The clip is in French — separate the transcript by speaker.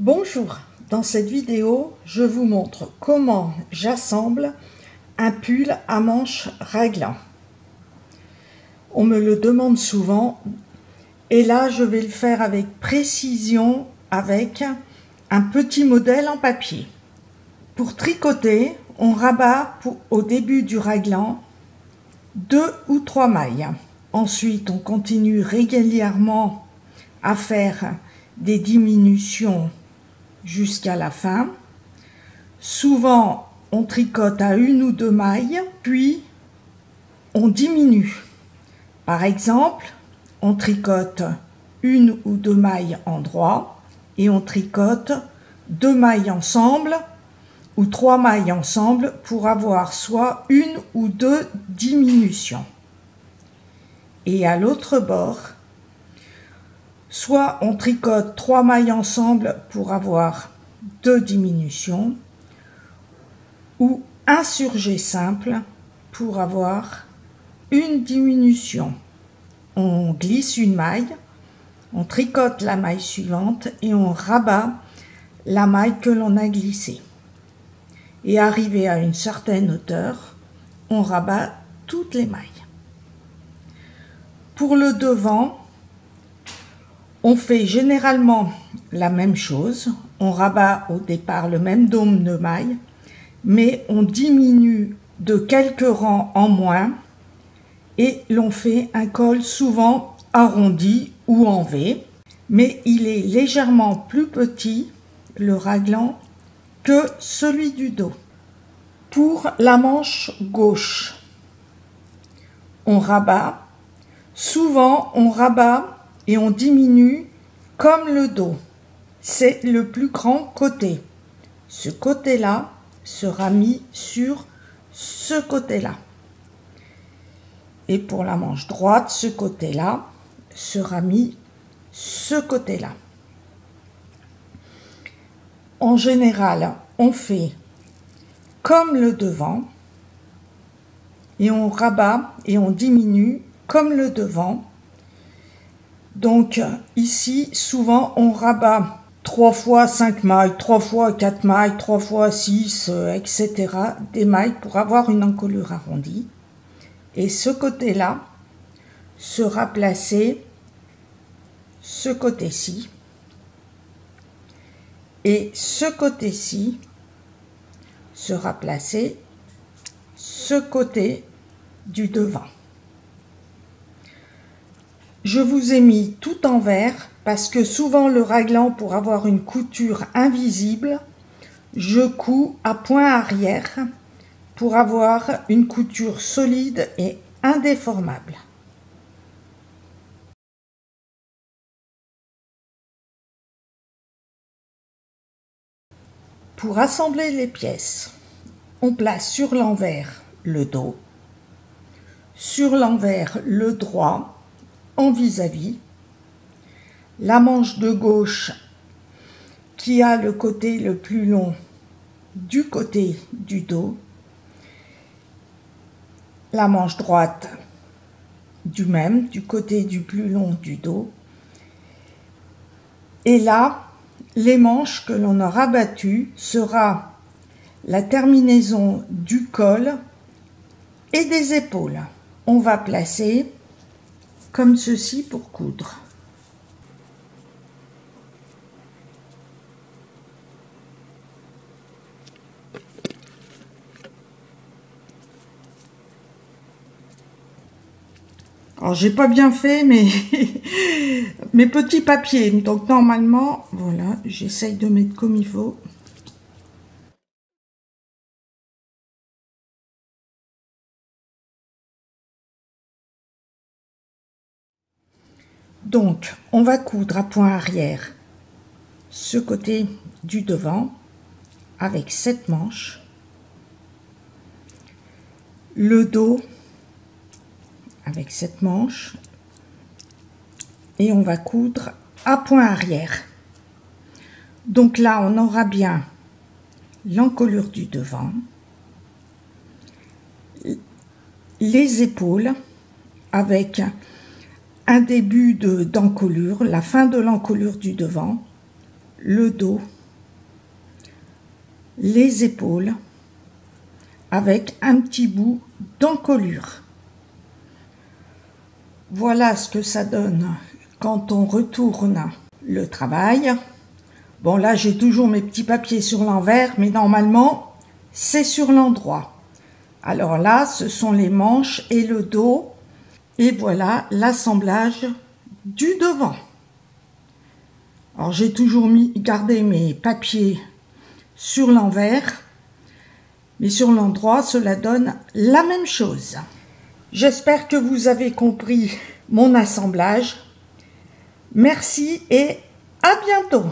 Speaker 1: Bonjour, dans cette vidéo, je vous montre comment j'assemble un pull à manches raglan. On me le demande souvent et là je vais le faire avec précision avec un petit modèle en papier. Pour tricoter, on rabat au début du raglan deux ou trois mailles. Ensuite, on continue régulièrement à faire des diminutions jusqu'à la fin. Souvent, on tricote à une ou deux mailles, puis on diminue. Par exemple, on tricote une ou deux mailles en droit et on tricote deux mailles ensemble ou trois mailles ensemble pour avoir soit une ou deux diminutions. Et à l'autre bord, soit on tricote trois mailles ensemble pour avoir deux diminutions, ou un surjet simple pour avoir une diminution. On glisse une maille, on tricote la maille suivante et on rabat la maille que l'on a glissée et arrivé à une certaine hauteur, on rabat toutes les mailles. Pour le devant, on fait généralement la même chose. On rabat au départ le même dôme de mailles, mais on diminue de quelques rangs en moins et l'on fait un col souvent arrondi ou en V, mais il est légèrement plus petit, le raglan, que celui du dos. Pour la manche gauche, on rabat. Souvent, on rabat et on diminue comme le dos. C'est le plus grand côté. Ce côté-là sera mis sur ce côté-là. Et pour la manche droite, ce côté-là sera mis ce côté-là. En général, on fait comme le devant et on rabat et on diminue comme le devant. Donc ici, souvent, on rabat trois fois cinq mailles, trois fois quatre mailles, trois fois six, etc. des mailles pour avoir une encolure arrondie. Et ce côté-là sera placé ce côté-ci et ce côté-ci sera placé ce côté du devant. Je vous ai mis tout en vert parce que souvent le raglan pour avoir une couture invisible, je couds à point arrière pour avoir une couture solide et indéformable. Pour assembler les pièces, on place sur l'envers le dos, sur l'envers le droit vis-à-vis, la manche de gauche qui a le côté le plus long du côté du dos, la manche droite du même, du côté du plus long du dos. Et là, les manches que l'on a rabattues sera la terminaison du col et des épaules. On va placer comme ceci pour coudre. Alors j'ai pas bien fait mais mes petits papiers. Donc normalement, voilà, j'essaye de mettre comme il faut. Donc, on va coudre à point arrière ce côté du devant avec cette manche, le dos avec cette manche et on va coudre à point arrière. Donc là, on aura bien l'encolure du devant, les épaules avec un début d'encolure, la fin de l'encolure du devant, le dos, les épaules, avec un petit bout d'encolure. Voilà ce que ça donne quand on retourne le travail. Bon là j'ai toujours mes petits papiers sur l'envers, mais normalement c'est sur l'endroit. Alors là ce sont les manches et le dos. Et voilà l'assemblage du devant. Alors j'ai toujours mis, gardé mes papiers sur l'envers, mais sur l'endroit, cela donne la même chose. J'espère que vous avez compris mon assemblage. Merci et à bientôt